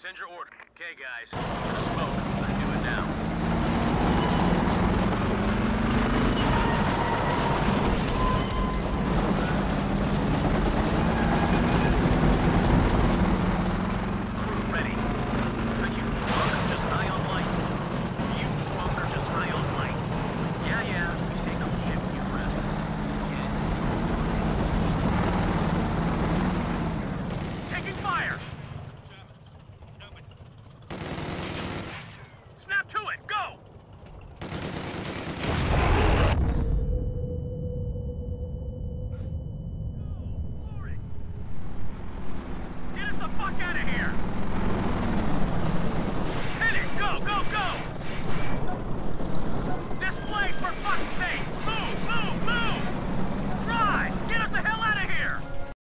Send your order. Okay, guys. smoke. the fuck out of here!